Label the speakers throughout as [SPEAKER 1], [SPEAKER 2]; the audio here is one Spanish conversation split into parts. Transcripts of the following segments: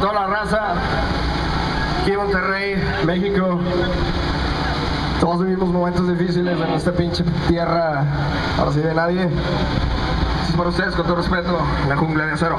[SPEAKER 1] toda la raza aquí en Monterrey, México. Todos vivimos momentos difíciles en esta pinche tierra, ahora de nadie. Es para ustedes, con todo respeto, la jungla de acero.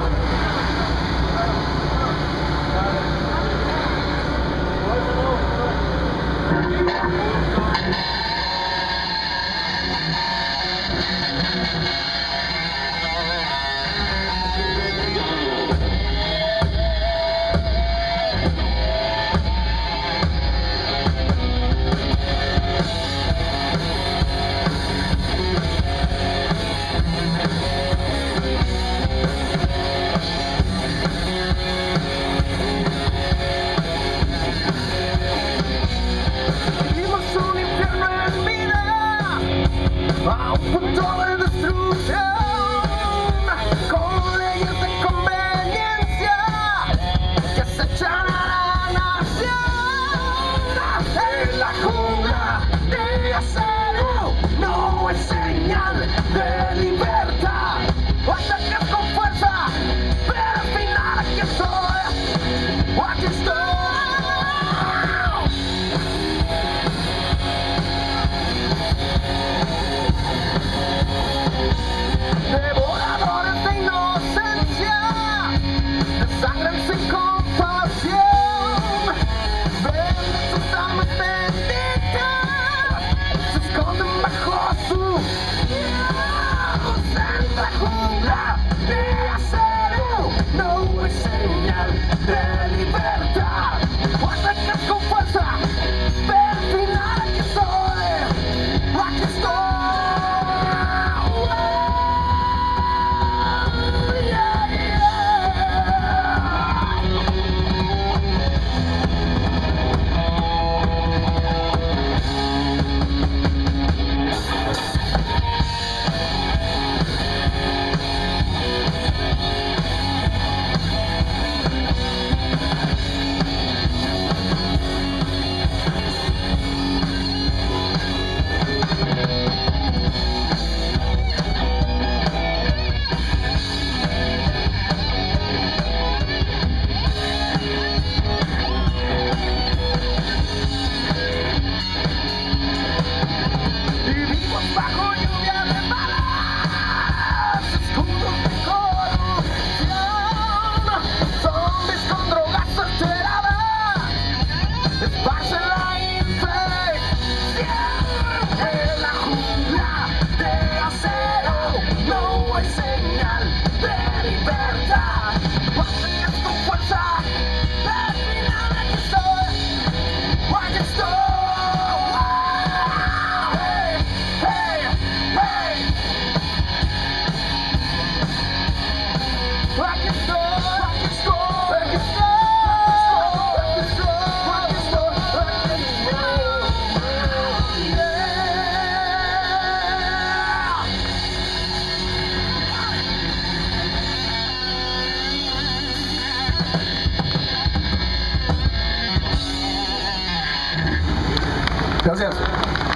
[SPEAKER 1] Gracias.